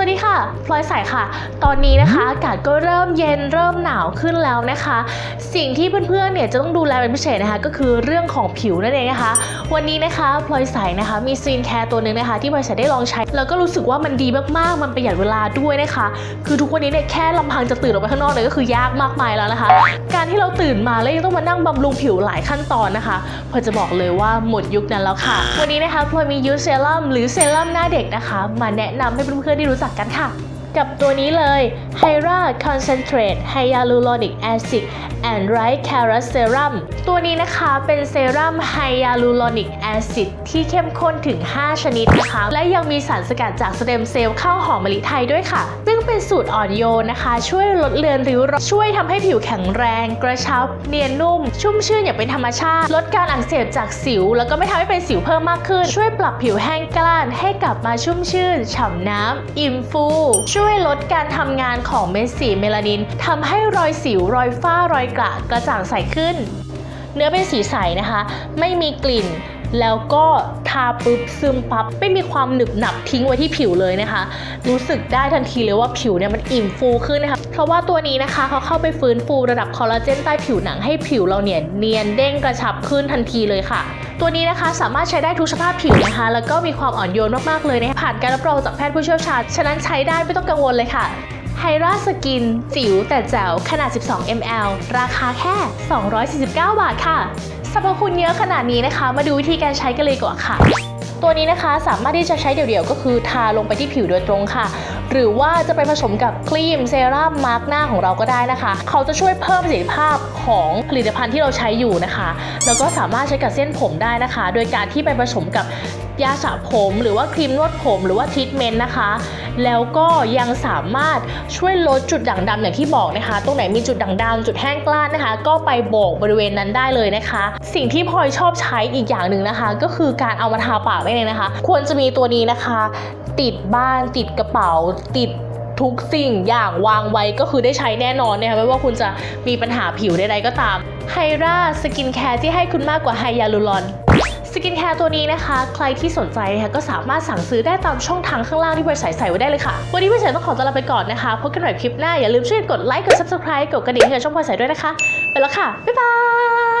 สวัสดีค่ะ พลอยใสค่ะ ตอนนี้นะคะ อากาศก็เริ่มเย็นเริ่มหนาวขึ้นแล้วนะคะ สิ่งที่เพื่อนๆ เนี่ยจะต้องดูแลเป็นพิเศษนะคะ ก็คือเรื่องของผิวนั่นเองนะคะ วันนี้นะคะพลอยใสนะคะ มีสกินแคร์ตัวหนึ่งนะคะ ที่พลอยใสได้ลองใช้ แล้วก็รู้สึกว่ามันดีมากๆ มันประหยัดเวลาด้วยนะคะ คือทุกวันนี้เนี่ยแค่ลำพังจะตื่นออกไปข้างนอกเนี่ยก็คือยากมากมายแล้วนะคะ การที่เราตื่นมาแล้วยังต้องมานั่งบำรุงผิวหลายขั้นตอนนะคะ พลอยจะบอกเลยว่าหมดยุคนั้นแล้วค่ะ วันนี้นะคะพลอยมี youth serum หรือเซรั่มหน้าเด็กนะคะ มาแนะนำให้เพื่อนๆได้รู้จักกันค่ะ กับตัวนี้เลย Hyra Concentrate Hyaluronic Acid and Right Carrot Serum ตัวนี้นะคะเป็นเซรั่ม Hyaluronic Acid ที่เข้มข้นถึง 5 ชนิดนะคะ และยังมีสารสกัดจากสเต็มเซลล์ข้าวหอมมะลิไทยด้วยค่ะ ซึ่ง เป็นสูตรอ่อนโยนนะคะ ช่วยลดเลือนริ้วรอยช่วยทำให้ผิวแข็งแรง กระชับ เนียนนุ่ม ชุ่มชื่นอย่างเป็นธรรมชาติ ลดการอักเสบจากสิว แล้วก็ไม่ทำให้เป็นสิวเพิ่มมากขึ้น ช่วยปรับผิวแห้งกร้าน ให้กลับมาชุ่มชื่นฉ่ำน้ำอิ่มฟู ช่วยลดการทำงานของเม็ดสีเมลานินทำให้รอยสิวรอยฝ้ารอยกระกระจ่างใสขึ้น เนื้อเป็นสีใสนะคะ ไม่มีกลิ่น แล้วก็ทาปุ๊บซึมปั๊บไม่มีความหนึบหนับทิ้งไว้ที่ผิวเลยนะคะ รู้สึกได้ทันทีเลยว่าผิวเนี่ยมันอิ่มฟูขึ้นนะคะเพราะว่าตัวนี้นะคะเขาเข้าไปฟื้นฟูระดับคอลลาเจนใต้ผิวหนังให้ผิวเราเนี่ยเนียนเด้งกระชับขึ้นทันทีเลยค่ะ ตัวนี้นะคะสามารถใช้ได้ทุกสภาพผิวนะคะ แล้วก็มีความอ่อนโยนมากๆเลยนะคะผ่านการรับรองจากแพทย์ผู้เชี่ยวชาญฉะนั้นใช้ได้ไม่ต้องกังวลเลยค่ะHyra Skin จิ๋วแต่แจ๋วขนาด 12 ml ราคาแค่ 249 บาทค่ะ สรรพคุณเยอะขนาดนี้นะคะ มาดูวิธีการใช้กันเลยดีกว่าค่ะ ตัวนี้นะคะสามารถที่จะใช้เดี่ยวๆ ก็คือทาลงไปที่ผิวโดยตรงค่ะ หรือว่าจะไปผสมกับครีมเซรั่มมาส์กหน้าของเราก็ได้นะคะ เขาจะช่วยเพิ่มประสิทธิภาพของผลิตภัณฑ์ที่เราใช้อยู่นะคะ แล้วก็สามารถใช้กับเส้นผมได้นะคะ โดยการที่ไปผสมกับ ยาสระผม หรือว่าครีมนวดผมหรือว่าทรีทเมนต์นะคะ แล้วก็ยังสามารถช่วยลดจุดด่างดำอย่างที่บอกนะคะ ตรงไหนมีจุดด่างดำจุดแห้งกร้านนะคะ ก็ไปโบกบริเวณนั้นได้เลยนะคะ สิ่งที่พลอยชอบใช้อีกอย่างหนึ่งนะคะ ก็คือการเอามาทาปากนั่นเองนะคะ ควรจะมีตัวนี้นะคะ ติดบ้านติดกระเป๋าติดทุกสิ่งอย่างวางไว้ก็คือได้ใช้แน่นอนนะคะไม่ว่าคุณจะมีปัญหาผิวใดๆก็ตาม Hyra สกินแคร์ที่ให้คุณมากกว่าไฮยาลูรอน สกินแคร์ตัวนี้นะคะ ใครที่สนใจนะคะก็สามารถสั่งซื้อได้ตามช่องทางข้างล่างที่พลอยใสใส่ไว้ได้เลยค่ะ วันนี้พลอยใสต้องขอตัวลาไปก่อนนะคะพบกันใหม่คลิปหน้าอย่าลืมช่วยกดไลค์กด subscribe กดกระดิ่งให้กับช่องพลอยใสด้วยนะคะ ไปแล้วค่ะ บ๊ายบาย